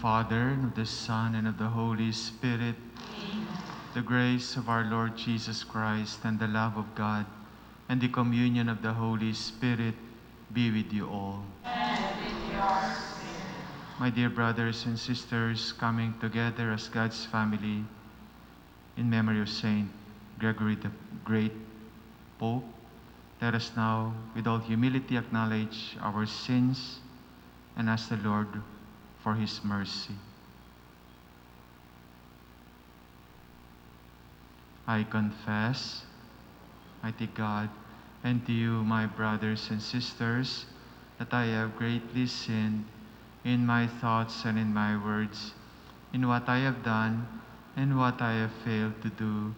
Father, and of the Son, and of the Holy Spirit, the grace of our Lord Jesus Christ, and the love of God, and the communion of the Holy Spirit be with you all. My dear brothers and sisters, coming together as God's family in memory of Saint Gregory the Great Pope, let us now, with all humility, acknowledge our sins and ask the Lord for his mercy. I confess, mighty God, and to you, my brothers and sisters, that I have greatly sinned in my thoughts and in my words, in what I have done and what I have failed to do,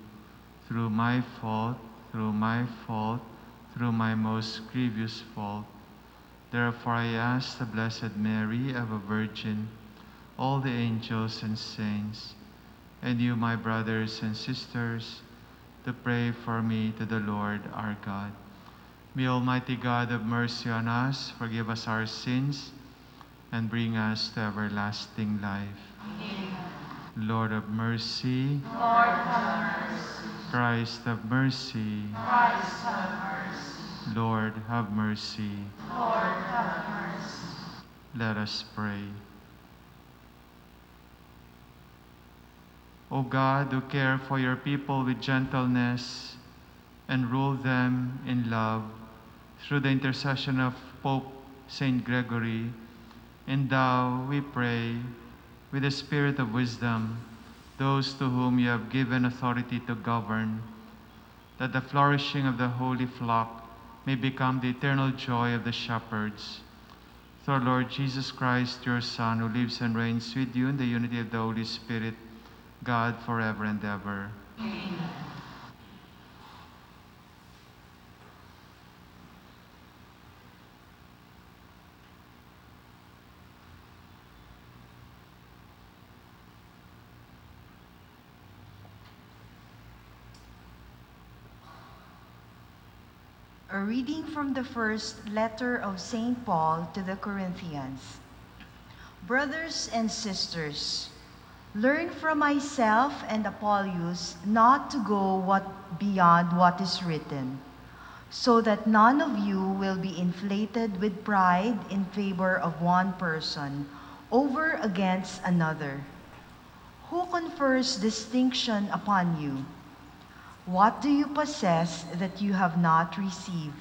through my fault, through my fault, through my most grievous fault. Therefore I ask the Blessed Mary, ever Virgin, all the angels and saints, and you, my brothers and sisters, to pray for me to the Lord our God. May Almighty God have mercy on us, forgive us our sins, and bring us to everlasting life. Amen. Lord of mercy, Lord have mercy. Christ of mercy, Christ have mercy. Lord have mercy. Lord have mercy. Let us pray. O God, who care for your people with gentleness and rule them in love, through the intercession of Pope Saint Gregory, endow, we pray, with the spirit of wisdom, those to whom you have given authority to govern, that the flourishing of the holy flock may become the eternal joy of the shepherds. Through our Lord Jesus Christ, your Son, who lives and reigns with you in the unity of the Holy Spirit, God forever and ever. A reading from the first letter of St. Paul to the Corinthians. Brothers and sisters, learn from myself and Apollos not to go what beyond what is written, so that none of you will be inflated with pride in favor of one person over against another. Who confers distinction upon you? What do you possess that you have not received?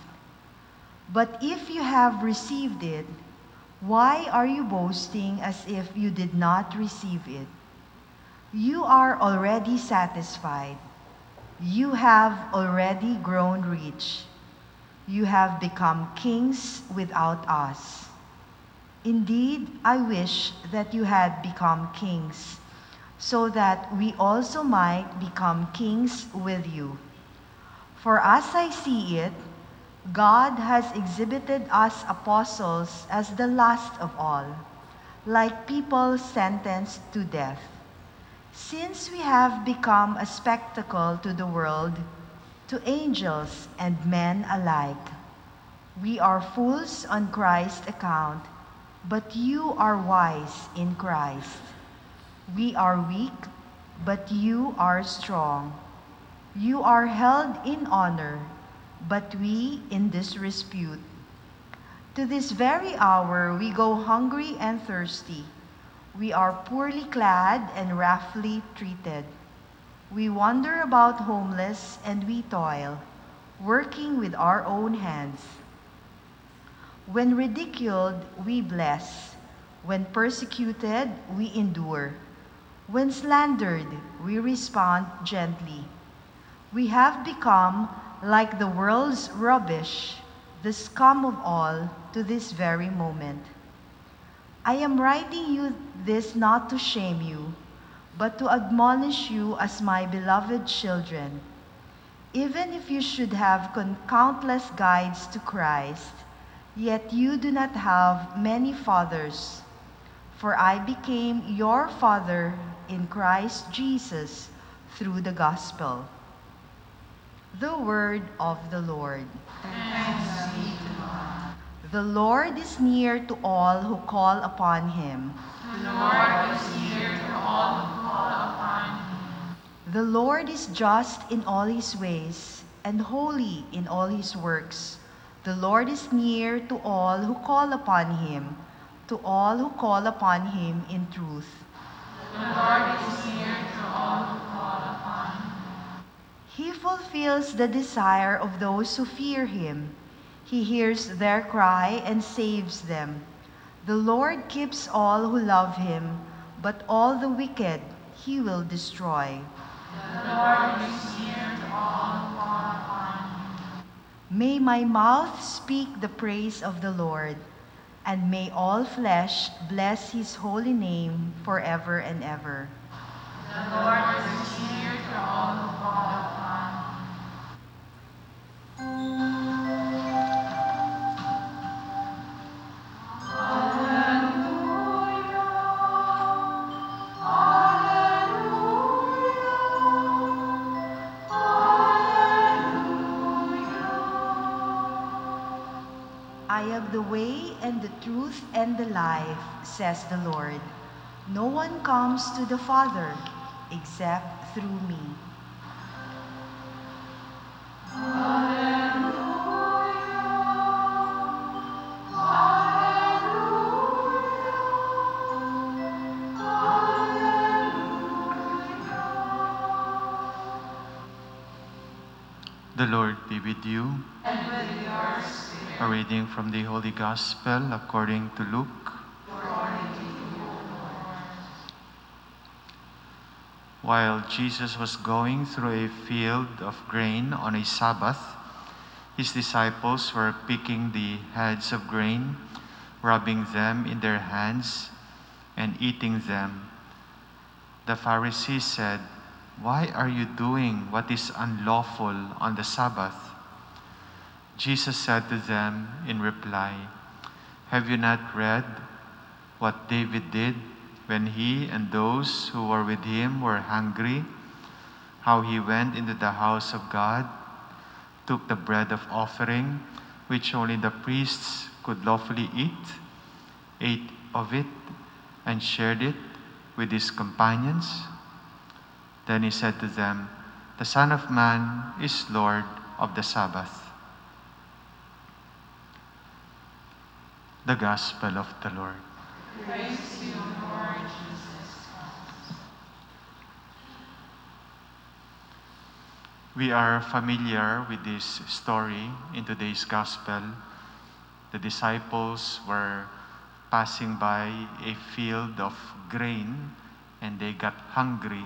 But if you have received it, why are you boasting as if you did not receive it? You are already satisfied. You have already grown rich. You have become kings without us. Indeed, I wish that you had become kings so that we also might become kings with you. For as I see it, God has exhibited us apostles as the last of all, like people sentenced to death. Since we have become a spectacle to the world, to angels and men alike, we are fools on Christ's account, but you are wise in Christ. We are weak, but you are strong. You are held in honor, but we in disrepute. To this very hour we go hungry and thirsty. We are poorly clad and roughly treated. We wander about homeless and we toil, working with our own hands. When ridiculed, we bless. When persecuted, we endure. When slandered, we respond gently. We have become like the world's rubbish, the scum of all, to this very moment. I am writing you this not to shame you, but to admonish you as my beloved children. Even if you should have countless guides to Christ, yet you do not have many fathers. For I became your father in Christ Jesus through the gospel. The word of the Lord. The Lord is near to all who call upon him. The Lord is near to all who call upon him. The Lord is just in all his ways and holy in all his works. The Lord is near to all who call upon him, to all who call upon him in truth. He fulfills the desire of those who fear him. He hears their cry and saves them. The Lord keeps all who love him, but all the wicked he will destroy. The Lord is near to all who call upon him. May my mouth speak the praise of the Lord, and may all flesh bless his holy name forever and ever. The Lord is near to all who call upon him. Am the way and the truth and the life, says the Lord. No one comes to the Father except through me. The Lord be with you. And with your spirit. A reading from the Holy Gospel according to Luke. While Jesus was going through a field of grain on a Sabbath, his disciples were picking the heads of grain, rubbing them in their hands, and eating them. The Pharisees said, Why are you doing what is unlawful on the Sabbath? Jesus said to them in reply, Have you not read what David did when he and those who were with him were hungry? How he went into the house of God, took the bread of offering, which only the priests could lawfully eat, ate of it, and shared it with his companions? Then he said to them, The Son of Man is Lord of the Sabbath. The Gospel of the Lord. Praise you, Lord Jesus. We are familiar with this story in today's Gospel. The disciples were passing by a field of grain and they got hungry.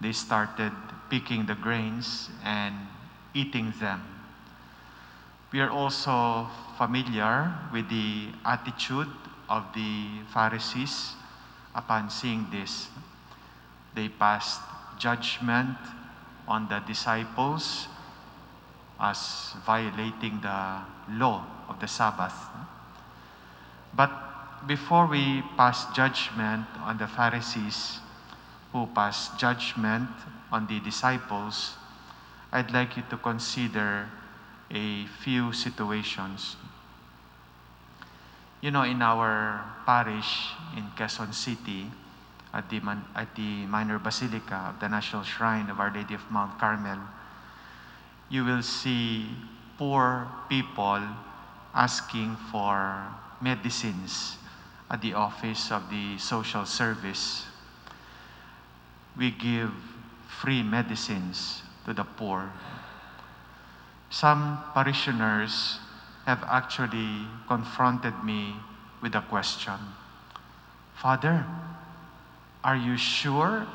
They started picking the grains and eating them. We are also familiar with the attitude of the Pharisees upon seeing this. They passed judgment on the disciples as violating the law of the Sabbath. But before we pass judgment on the Pharisees who passed judgment on the disciples, I'd like you to consider a few situations. You know, in our parish in Quezon City, at the, at the Minor Basilica of the National Shrine of Our Lady of Mount Carmel, you will see poor people asking for medicines at the office of the social service. We give free medicines to the poor. Some parishioners have actually confronted me with a question Father, are you sure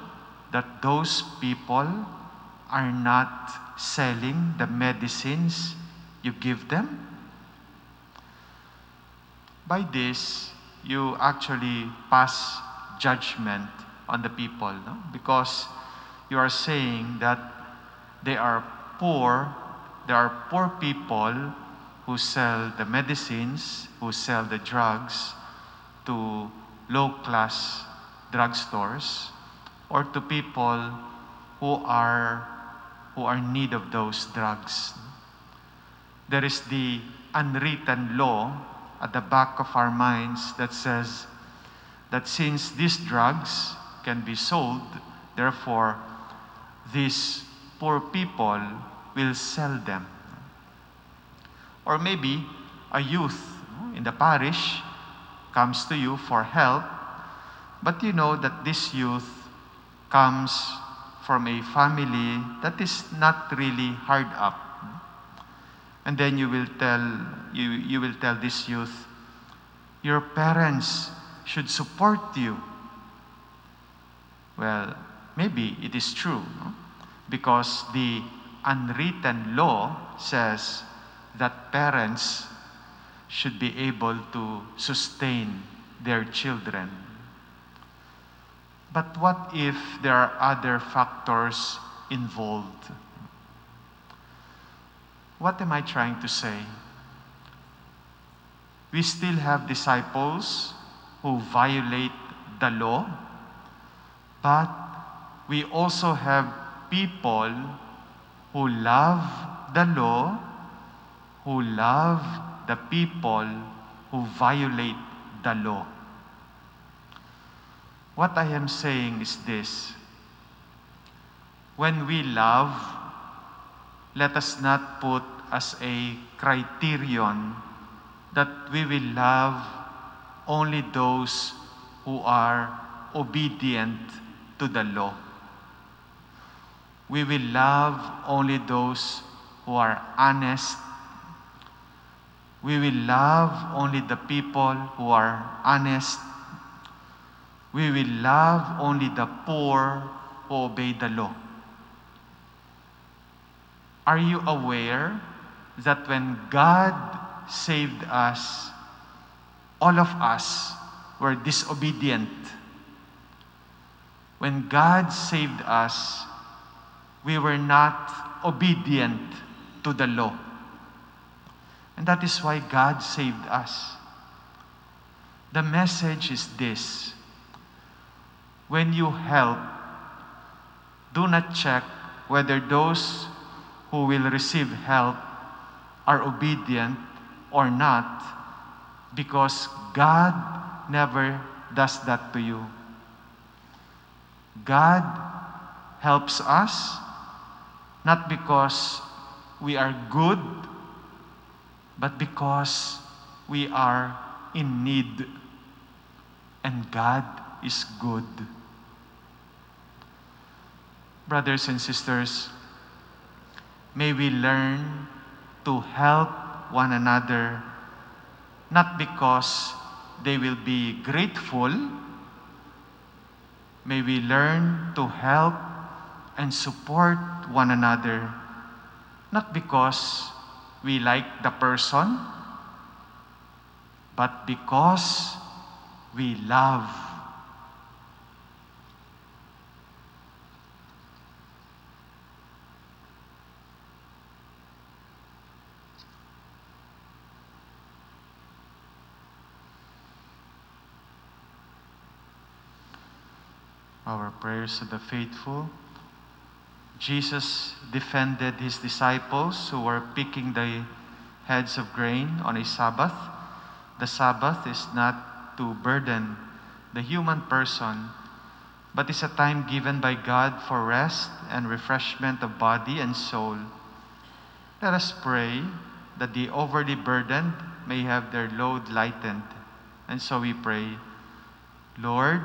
that those people are not selling the medicines you give them? By this, you actually pass judgment on the people no? because you are saying that they are poor, there are poor people who sell the medicines, who sell the drugs to low class drugstores or to people who are who are in need of those drugs. There is the unwritten law at the back of our minds that says that since these drugs can be sold, therefore, these poor people will sell them. Or maybe a youth in the parish comes to you for help, but you know that this youth comes from a family that is not really hard up. And then you will tell you, you will tell this youth, your parents should support you. Well, maybe it is true, no? because the unwritten law says that parents should be able to sustain their children. But what if there are other factors involved? What am I trying to say? We still have disciples who violate the law, but we also have people who love the law, who love the people who violate the law. What I am saying is this. When we love, let us not put as a criterion that we will love only those who are obedient to the law. We will love only those who are honest. We will love only the people who are honest. We will love only the poor who obey the law. Are you aware that when God saved us, all of us were disobedient? When God saved us, we were not obedient to the law. And that is why God saved us. The message is this when you help, do not check whether those who will receive help are obedient or not, because God never does that to you. God helps us not because we are good, but because we are in need, and God is good. Brothers and sisters, may we learn to help one another, not because they will be grateful. May we learn to help and support one another, not because we like the person, but because we love. Our prayers to the faithful. Jesus defended his disciples who were picking the heads of grain on a Sabbath. The Sabbath is not to burden the human person, but is a time given by God for rest and refreshment of body and soul. Let us pray that the overly burdened may have their load lightened. And so we pray, Lord,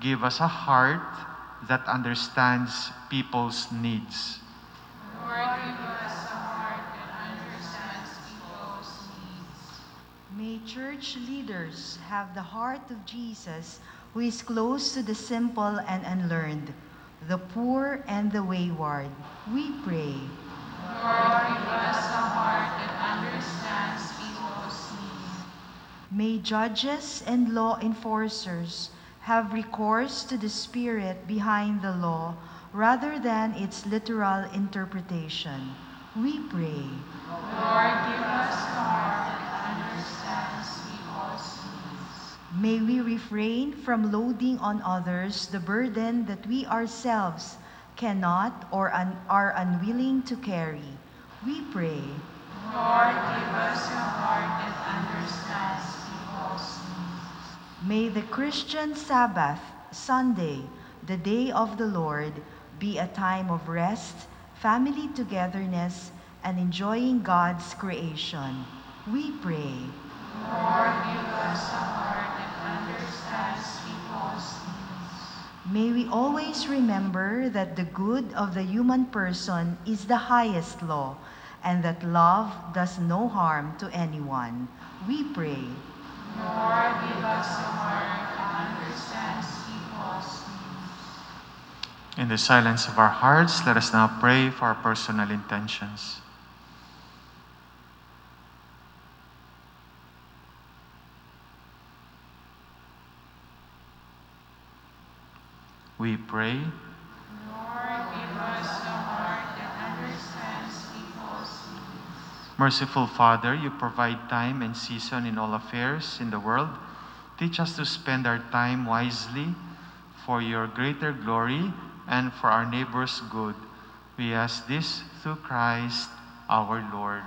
give us a heart that understands people's needs. Lord, give us a heart that understands people's needs. May church leaders have the heart of Jesus, who is close to the simple and unlearned, the poor and the wayward. We pray. Lord, give us a heart that understands people's needs. May judges and law enforcers have recourse to the spirit behind the law rather than its literal interpretation. We pray. Lord, give us heart that understands people's needs. May we refrain from loading on others the burden that we ourselves cannot or un- are unwilling to carry. We pray. Lord, give us a heart that understands. May the Christian Sabbath, Sunday, the day of the Lord, be a time of rest, family togetherness, and enjoying God's creation. We pray. Lord, give us a heart that understands people's needs. May we always remember that the good of the human person is the highest law, and that love does no harm to anyone. We pray. Give us a heart that understands people's needs. In the silence of our hearts, let us now pray for our personal intentions. We pray, Lord, give us a heart that understands people's needs. Merciful Father, you provide time and season in all affairs in the world. Teach us to spend our time wisely for your greater glory and for our neighbor's good. We ask this through Christ our Lord.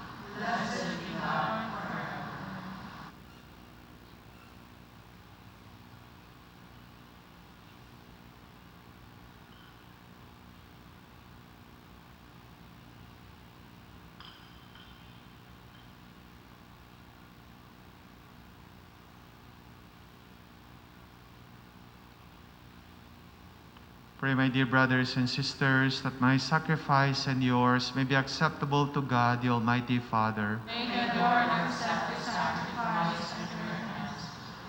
Pray, my dear brothers and sisters, that my sacrifice and yours may be acceptable to God, the Almighty Father. May the Lord accept the sacrifice at your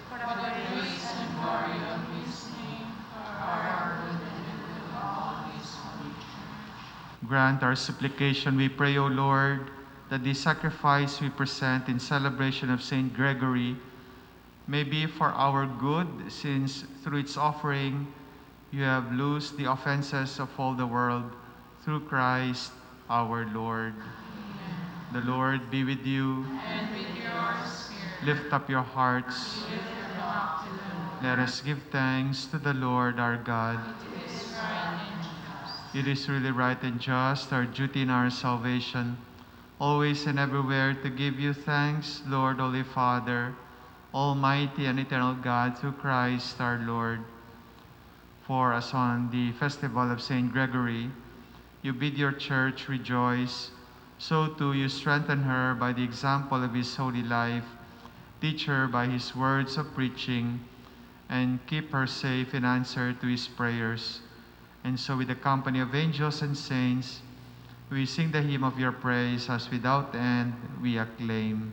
for the and glory of his name, for our good and good of all his holy church. Grant our supplication, we pray, O Lord, that the sacrifice we present in celebration of Saint Gregory may be for our good, since through its offering you have loosed the offenses of all the world through Christ our Lord. The Lord be with you. And with your spirit, Lift up your hearts. up to the Lord. Let us give thanks to the Lord our God. It is right. It is really right and just, our duty and our salvation, always and everywhere to give you thanks, Lord, Holy Father, Almighty and eternal God, through Christ our Lord. For as on the festival of Saint Gregory, you bid your church rejoice, so too you strengthen her by the example of his holy life, teach her by his words of preaching, and keep her safe in answer to his prayers. And so, with the company of angels and saints, we sing the hymn of your praise as without end we acclaim.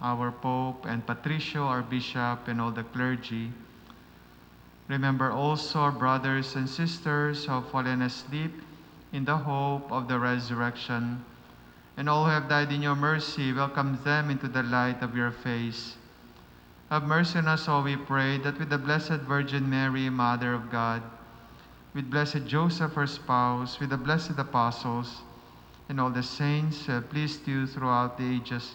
our Pope, and Patricio, our Bishop, and all the clergy. Remember also our brothers and sisters who have fallen asleep in the hope of the resurrection, and all who have died in your mercy, welcome them into the light of your face. Have mercy on us all, we pray, that with the Blessed Virgin Mary, Mother of God, with blessed Joseph, her spouse, with the blessed apostles, and all the saints who pleased you throughout the ages,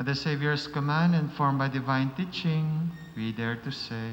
At the Savior's command, informed by divine teaching, we dare to say,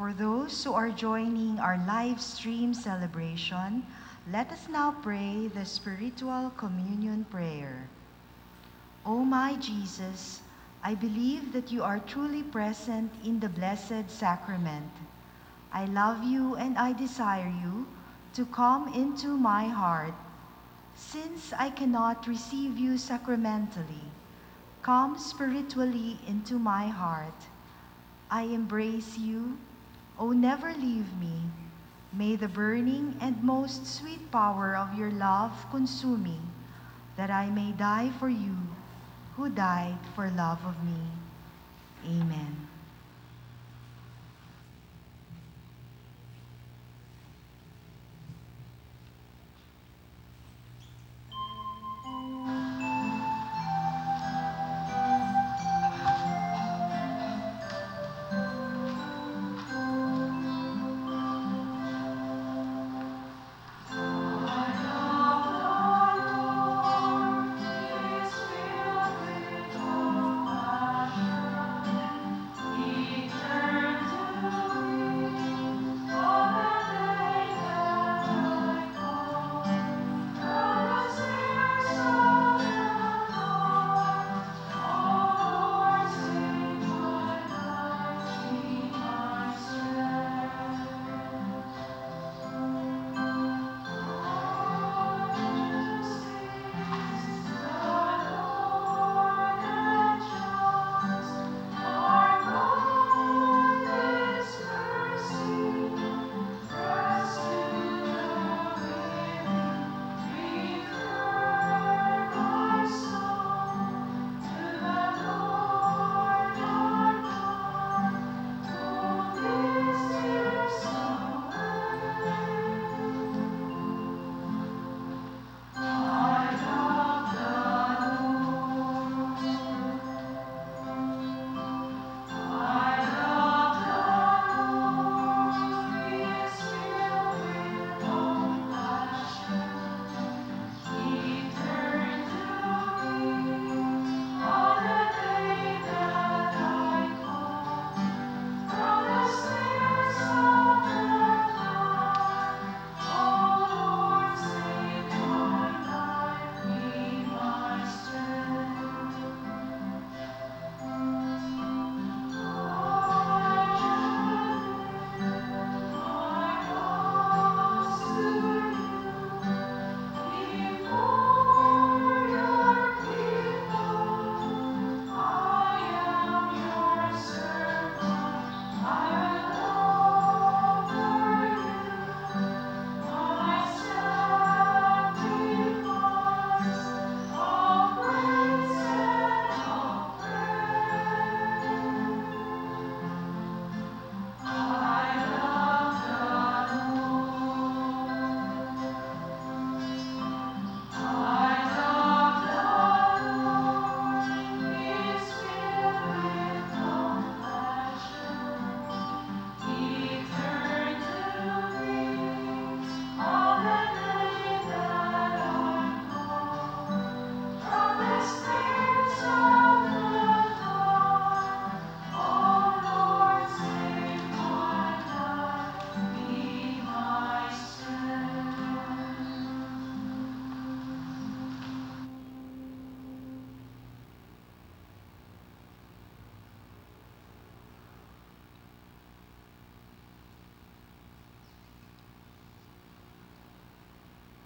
For those who are joining our live stream celebration, let us now pray the spiritual communion prayer. O my Jesus, I believe that you are truly present in the Blessed Sacrament. I love you and I desire you to come into my heart. Since I cannot receive you sacramentally, come spiritually into my heart. I embrace you. Oh, never leave me. May the burning and most sweet power of your love consume me, that I may die for you, who died for love of me. Amen.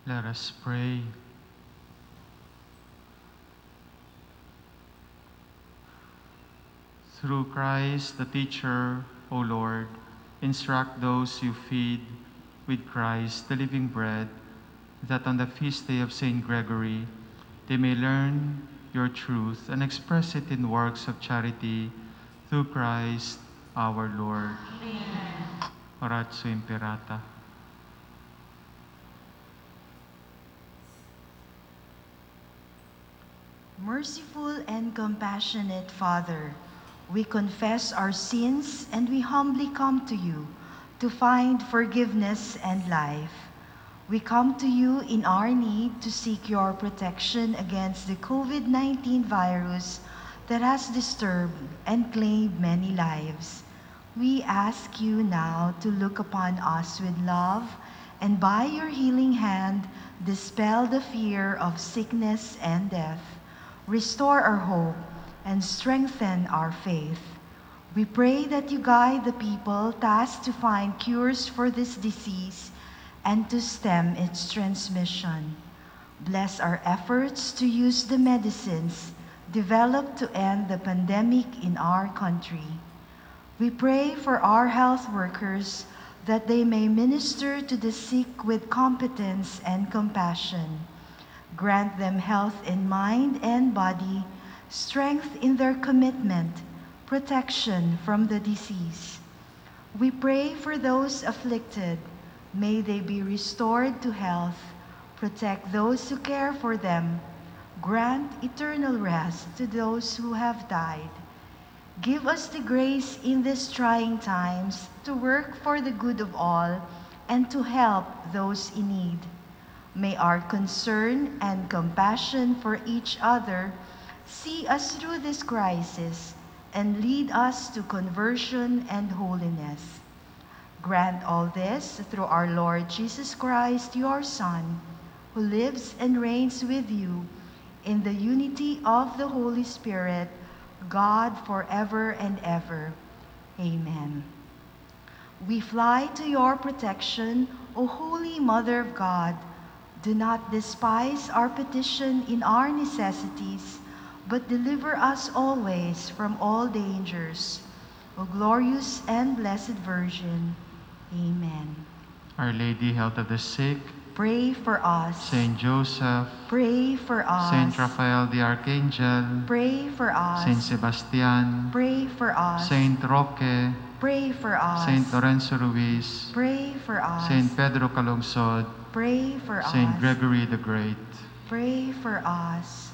Let us pray. Through Christ the teacher, O Lord, instruct those you feed with Christ, the living bread, that on the feast day of St. Gregory they may learn your truth and express it in works of charity through Christ our Lord. Amen. Oratio Imperata. Merciful and compassionate Father, we confess our sins and we humbly come to you to find forgiveness and life. We come to you in our need to seek your protection against the COVID 19 virus that has disturbed and claimed many lives. We ask you now to look upon us with love and by your healing hand dispel the fear of sickness and death. Restore our hope and strengthen our faith. We pray that you guide the people tasked to find cures for this disease and to stem its transmission. Bless our efforts to use the medicines developed to end the pandemic in our country. We pray for our health workers that they may minister to the sick with competence and compassion. Grant them health in mind and body, strength in their commitment, protection from the disease. We pray for those afflicted. May they be restored to health. Protect those who care for them. Grant eternal rest to those who have died. Give us the grace in these trying times to work for the good of all and to help those in need. May our concern and compassion for each other see us through this crisis and lead us to conversion and holiness. Grant all this through our Lord Jesus Christ, your Son, who lives and reigns with you in the unity of the Holy Spirit, God forever and ever. Amen. We fly to your protection, O Holy Mother of God. Do not despise our petition in our necessities, but deliver us always from all dangers. O glorious and blessed Virgin. Amen. Our Lady, Health of the Sick, Pray for us. Saint Joseph, Pray for us. Saint Raphael the Archangel, Pray for us. Saint Sebastian, Pray for us. Saint Roque, Pray for us. Saint Lorenzo Ruiz, Pray for us. Saint Pedro Calungsod, Pray for us. Saint Gregory the Great. Pray for us.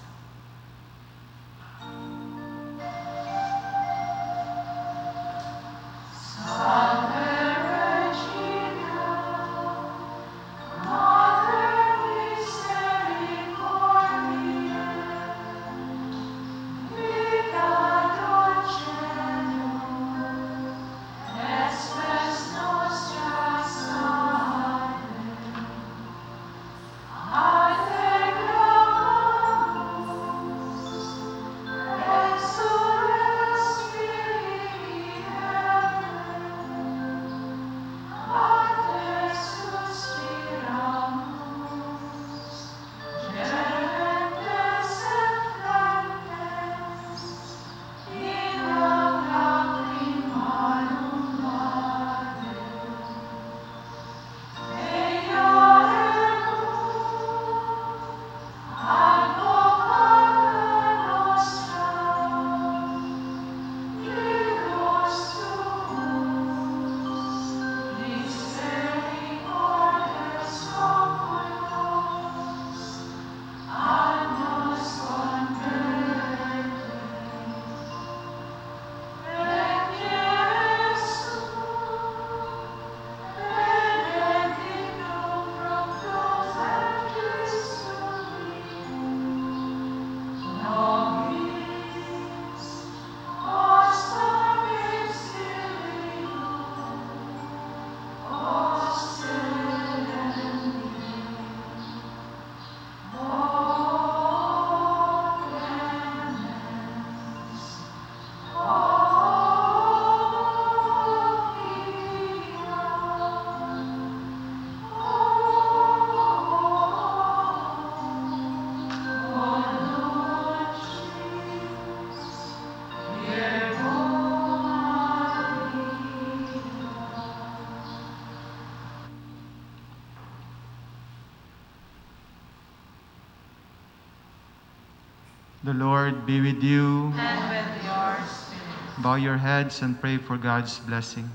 The Lord be with you. and with your spirit. Bow your heads and pray for God's blessings.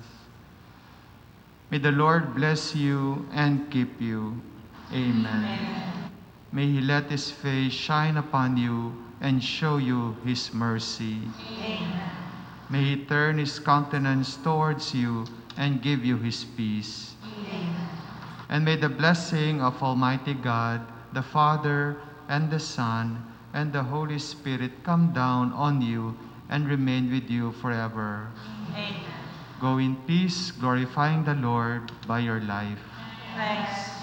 May the Lord bless you and keep you. Amen. May He let His face shine upon you and show you His mercy. Amen. May He turn His countenance towards you and give you His peace. Amen. And may the blessing of Almighty God, the Father, and the Son, and the Holy Spirit come down on you and remain with you forever. Amen. Go in peace, glorifying the Lord by your life. Thanks